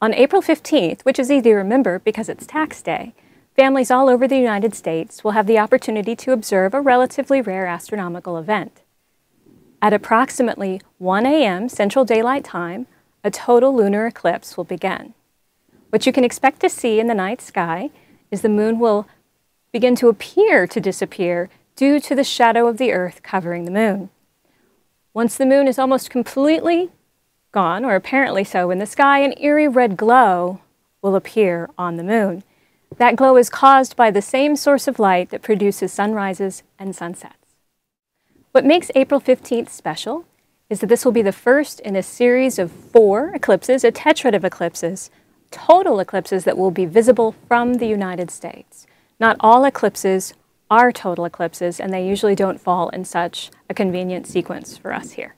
On April 15th, which is easy to remember because it's tax day, families all over the United States will have the opportunity to observe a relatively rare astronomical event. At approximately 1 a.m. Central Daylight Time, a total lunar eclipse will begin. What you can expect to see in the night sky is the moon will begin to appear to disappear due to the shadow of the Earth covering the moon. Once the moon is almost completely gone, or apparently so, in the sky, an eerie red glow will appear on the moon. That glow is caused by the same source of light that produces sunrises and sunsets. What makes April 15th special is that this will be the first in a series of four eclipses, a tetrad of eclipses, total eclipses that will be visible from the United States. Not all eclipses are total eclipses, and they usually don't fall in such a convenient sequence for us here.